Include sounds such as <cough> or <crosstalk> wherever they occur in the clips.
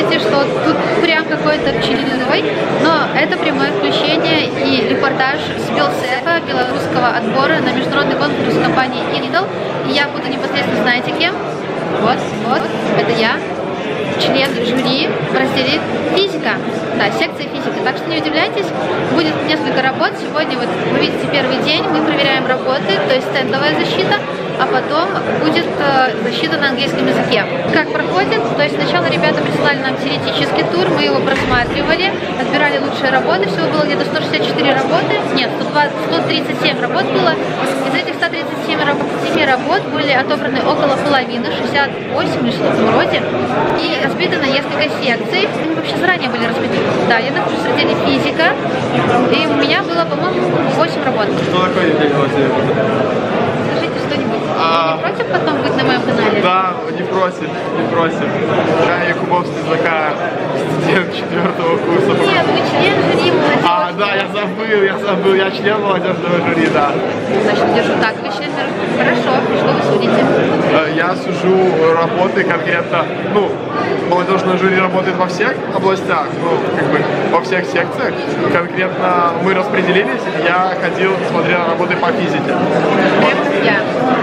видите, что тут прям какой-то пчелиный рой, но это прямое включение и репортаж с Белсефа, белорусского отбора на международный конкурс компании Inidal. И я буду непосредственно, знаете кем? Вот, вот, это я, член жюри в разделе физика. Да, секция физика. Так что не удивляйтесь, будет несколько работ. Сегодня вот вы видите первый день, мы проверяем работы, то есть стендовая защита, а потом будет э, защита на английском языке. Как проходит? То есть сначала ребята присылали нам теоретический тур, мы его просматривали, отбирали лучшие работы, всего было где-то 164 работы, нет, 120, 137 работ было. Из этих 137 работ, 7 работ были отобраны около половины, 68 или что-то вроде, и разбиты на несколько секций. Они вообще заранее были разбиты. Да, я нахожусь в разделе физика, и у меня было, по-моему, 8 работ. Что такое. А. Не против потом быть на моем канале? Да, не просим, не просим. Я Якубовский языка, студент четвертого курса. Нет, вы член жюри. А, да, я забыл, я забыл, я член молодежного жюри, да. Значит, держу так, вы член. Хорошо, что вы судите? Э, Я сужу работы конкретно, ну, молодежное жюри работает во всех областях, ну, как бы во всех секциях. Конкретно мы распределились, я ходил, смотрел работы по физике.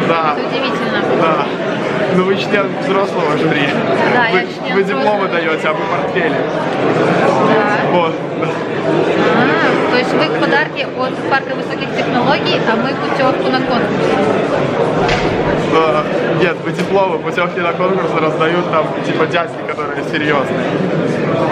Да, Это удивительно. да. Ну вы член взрослого жюри. Да, вы, я член вы дипломы даете, а мы портфели. Да. Вот. да. А, то есть вы подарки от парка высоких технологий, а мы путевку на конкурс. Э, Нет, вы дипломы путевки на конкурс раздают там, типа, дядьки, которые серьезные.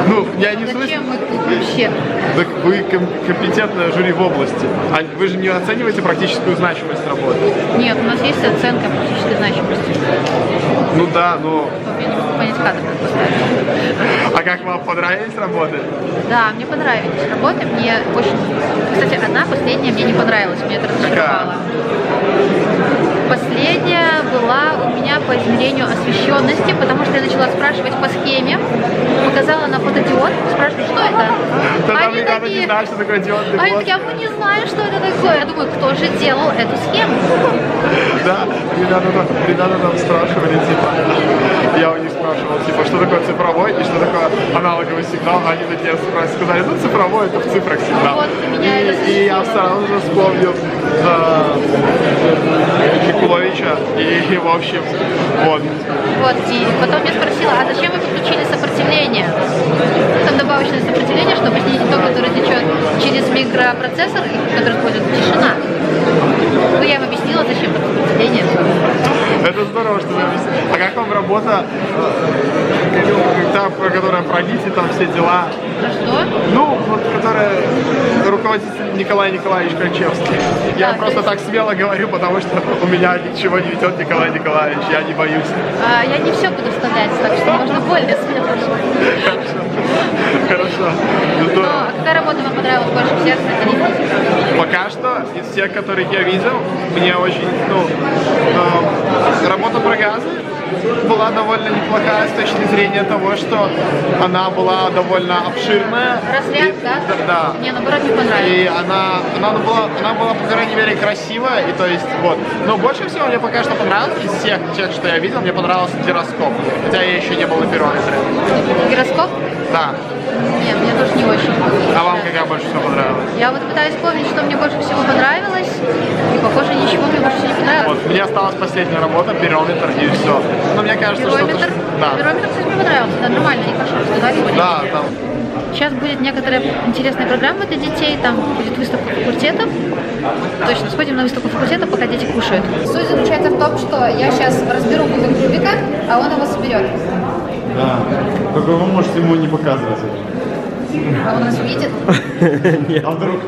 Ну, я не в смысле... Зачем мы тут вообще? Так вы ком- компетентное жюри в области. А вы же не оцениваете практическую значимость работы. Нет, у нас есть оценка практической значимости. Ну да, но... Понять кадр, как поставить. А как вам понравились работы? Да, мне понравились работы, мне очень... Кстати, одна последняя мне не понравилась, мне это разочаровало. Последняя была у меня по измерению освещенности, потому что я начала спрашивать по схеме, показала на фотодиод, спрашиваю, что это? Да там Они не такие, знают, что такое а я блок. такая, мы не знаем, что это такое. Я думаю, кто же делал эту схему? Да, ребята, там- ребята там спрашивали, типа, я у них спрашивал, типа, что такое цифровой и что такое аналоговый сигнал. Они такие сказали, ну цифровой это в цифрах сигнал. Вот, и, и я сразу же вспомнил э, Микуловича и, в общем, вот. Вот, и потом я спросила, а зачем вы подключили сопротивление? Там добавочное сопротивление, чтобы снизить то, которое течет через микропроцессор, и который использует тишина. Ну, я им объяснила, зачем это сопротивление. Это здорово, что вы объяснили. А как вам работа, э, та, про которая про ГИТИ, там все дела? За что? Ну, вот, которая руководитель Николай Николаевич Крачевский. Я Да, просто то так смело говорю, потому что <laughs> у меня ничего не ведет Николай Николаевич, я не боюсь. А, я не все буду вставлять, так что можно более смело. Хорошо. Ну, Но а какая работа вам понравилась больше всех? Пока что из всех, которых я видел, мне очень, ну, э, работа про газы была довольно неплохая с точки зрения того, что она была довольно обширная. Разряд, И- да? Да. Мне наоборот не понравилось. И она, она была, она была, по крайней мере, красивая, и то есть, вот. Но больше всего мне пока что понравилось, из всех тех, что я видел, мне понравился гироскоп. Хотя я еще не был на пирометре. Гироскоп? Да. Нет, мне тоже не очень. А вам какая больше всего понравилась? Я вот пытаюсь вспомнить, что мне больше всего понравилось, и похоже ничего мне больше всего не понравилось. Вот, мне осталась последняя работа, пирометр и все. Но мне кажется, что... Пирометр? Да. Пирометр, кстати, мне понравился. Да, нормально, они хорошо разговаривали. Да, там. Сейчас будет некоторая интересная программа для детей, там будет выставка факультетов. Точно, сходим на выставку факультета, пока дети кушают. Суть заключается в том, что я сейчас разберу кубик Рубика, а он его соберет. Да. Только вы можете ему не показывать это. А он нас увидит. <laughs> А вдруг?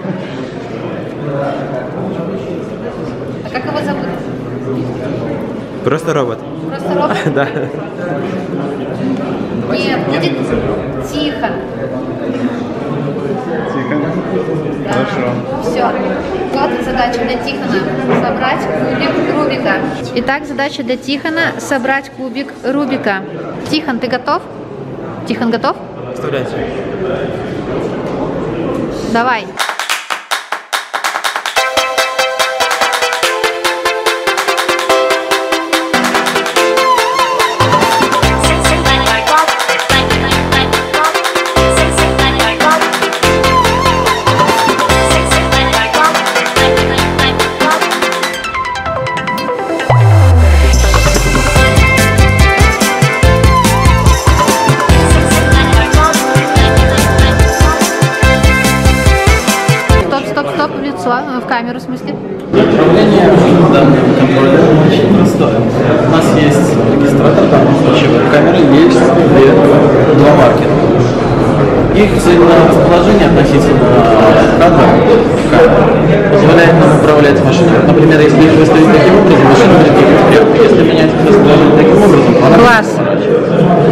А как его зовут? Просто робот. Просто робот? <laughs> Да. Нет, будет Тихон. Тихо. Хорошо. Все. Вот задача для Тихона собрать кубик Рубика. Итак, задача для Тихона собрать кубик Рубика. Тихон, ты готов? Тихон готов? Вставляйте. Давай. Камеру, в смысле? Управление данным контролем очень простое. У нас есть регистратор, в данном случае веб-камеры, есть две, два маркера. Их цельное расположение относительно кадра камеры позволяет нам управлять машиной. Например, если их выставить таким образом, машина будет ехать вперед. Если менять их расположение таким образом, она Класс.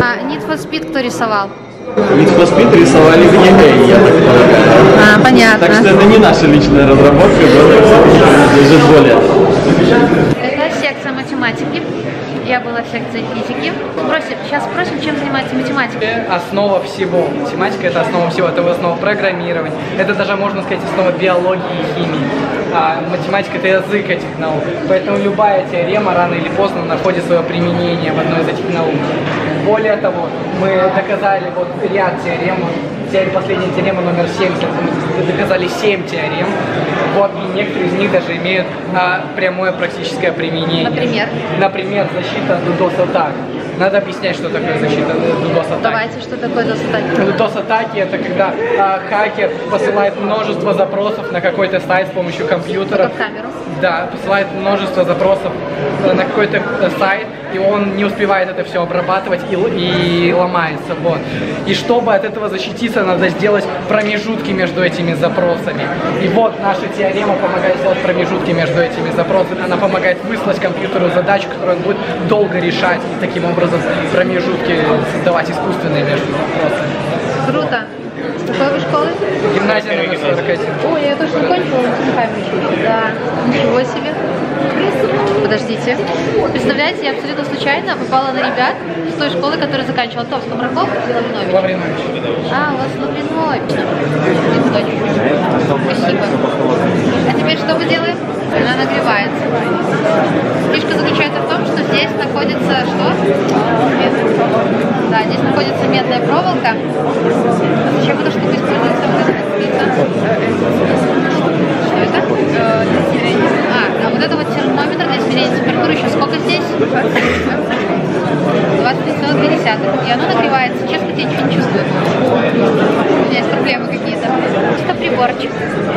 А Need for Speed кто рисовал? For Speed рисовали в EA, я так полагаю. А, понятно. Так что это не наша личная разработка, но принадлежит более. Это секция математики. Я была в секции физики. Спросим, сейчас спросим, чем занимается математика. основа всего. Математика это основа всего, это основа программирования. Это даже можно сказать основа биологии и химии. А математика это язык этих наук. Поэтому любая теорема рано или поздно находит свое применение в одной из этих наук. Более того, мы доказали вот ряд теорем. Теперь последняя теорема номер 70. Мы доказали 7 теорем. Вот, и некоторые из них даже имеют а, прямое практическое применение. Например? Например, защита DDoS атак. Надо объяснять, что такое защита DDoS атак. Давайте, что такое достаточно. DDoS атаки это когда а, хакер посылает множество запросов на какой-то сайт с помощью компьютера. Камеру. Да, посылает множество запросов э, на какой-то э, сайт, и он не успевает это все обрабатывать и, и ломается. Вот. И чтобы от этого защититься, надо сделать промежутки между этими запросами. И вот наша теорема помогает сделать промежутки между этими запросами. Она помогает выслать компьютеру задачу, которую он будет долго решать, и таким образом промежутки создавать искусственные между запросами. Круто. Какой вы школы? Гимназия номер 41. Ой, я тоже не кончила, но камеру еще. Да. Ничего себе. Подождите. Представляете, я абсолютно случайно попала на ребят с той школы, которая заканчивала Товск, Комраков и Лавринович. Лавринович. А, у вас Лавринович. Спасибо. А теперь что мы делаем? Она нагревается. Фишка заключается в том, что здесь находится что? Да, здесь находится медная проволока. Вот вот? А, а вот это вот термометр для измерения температуры еще сколько здесь? 20,2. И оно нагревается. Честно, я ничего не чувствую. У меня есть проблемы какие-то. Просто приборчик.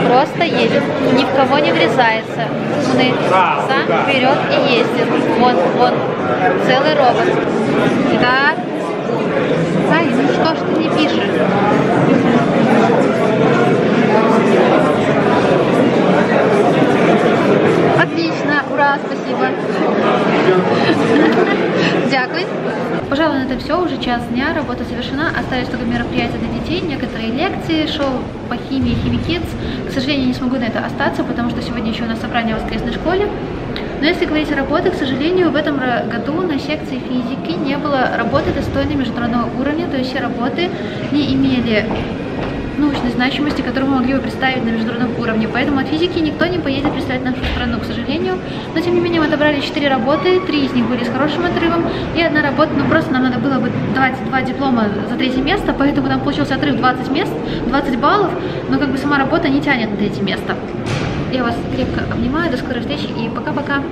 Просто едет. Ни в кого не врезается. Умный. Сам вперед и ездит. Вон, вон. Целый робот. Так. Ай, ну что ж ты не пишешь? Отлично, ура, спасибо. Дякую. Пожалуй, на этом все. Уже час дня, работа завершена. Остались только мероприятия для детей, некоторые лекции, шоу по химии, химикидс. К сожалению, не смогу на это остаться, потому что сегодня еще у нас собрание в воскресной школе. Но если говорить о работе, к сожалению, в этом году на секции физики не было работы достойной международного уровня, то есть все работы не имели научной значимости, которую мы могли бы представить на международном уровне. Поэтому от физики никто не поедет представлять нашу страну, к сожалению. Но тем не менее мы отобрали 4 работы, 3 из них были с хорошим отрывом, и одна работа, ну просто нам надо было бы давать два диплома за третье место, поэтому там получился отрыв 20 мест, 20 баллов, но как бы сама работа не тянет на третье место. Я вас крепко обнимаю, до скорой встречи и пока-пока.